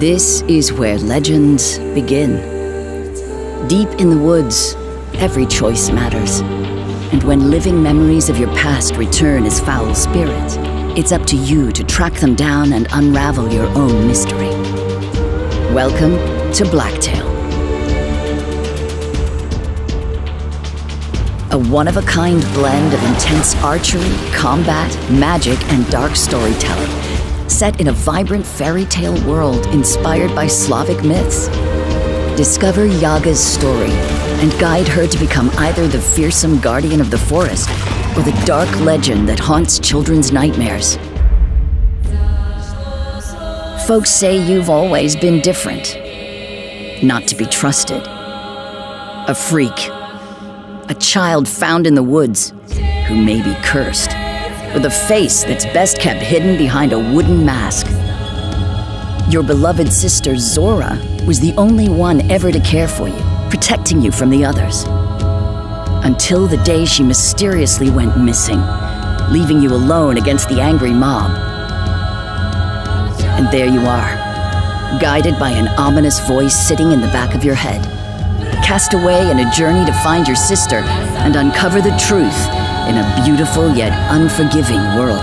This is where legends begin. Deep in the woods, every choice matters. And when living memories of your past return as foul spirits, it's up to you to track them down and unravel your own mystery. Welcome to Blacktail. A one-of-a-kind blend of intense archery, combat, magic, and dark storytelling, set in a vibrant fairy tale world inspired by Slavic myths. Discover Yaga's story and guide her to become either the fearsome guardian of the forest or the dark legend that haunts children's nightmares. Folks say you've always been different, not to be trusted. A freak, a child found in the woods who may be cursed, with a face that's best kept hidden behind a wooden mask. Your beloved sister Zora was the only one ever to care for you, protecting you from the others. Until the day she mysteriously went missing, leaving you alone against the angry mob. And there you are, guided by an ominous voice sitting in the back of your head. Cast away in a journey to find your sister and uncover the truth in a beautiful yet unforgiving world.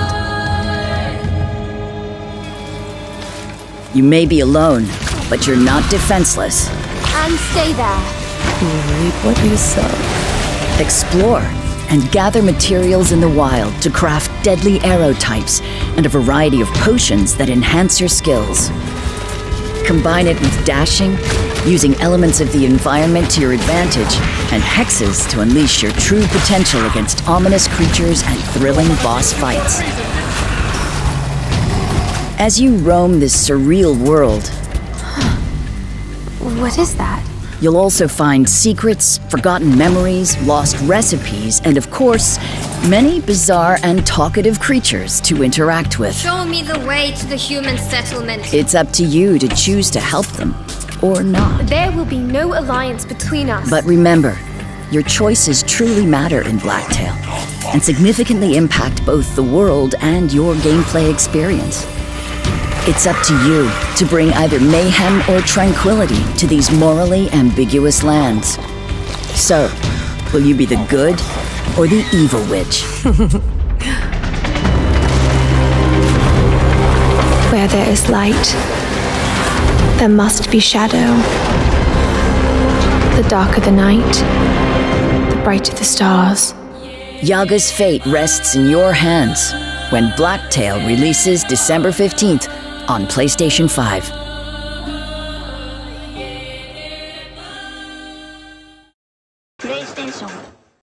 You may be alone, but you're not defenseless. And stay there. You Reap what you sow. Explore and gather materials in the wild to craft deadly arrow types and a variety of potions that enhance your skills. Combine it with dashing, using elements of the environment to your advantage, and hexes to unleash your true potential against ominous creatures and thrilling boss fights. As you roam this surreal world, What is that? you'll also find secrets, forgotten memories, lost recipes, and of course, many bizarre and talkative creatures to interact with. Show me the way to the human settlement. It's up to you to choose to help them or not. There will be no alliance between us. But remember, your choices truly matter in Blacktail and significantly impact both the world and your gameplay experience. It's up to you to bring either mayhem or tranquility to these morally ambiguous lands. So, will you be the good or the evil witch? Where there is light, there must be shadow. The darker the night, the brighter the stars. Yaga's fate rests in your hands when Blacktail releases December 15th on PlayStation 5. PlayStation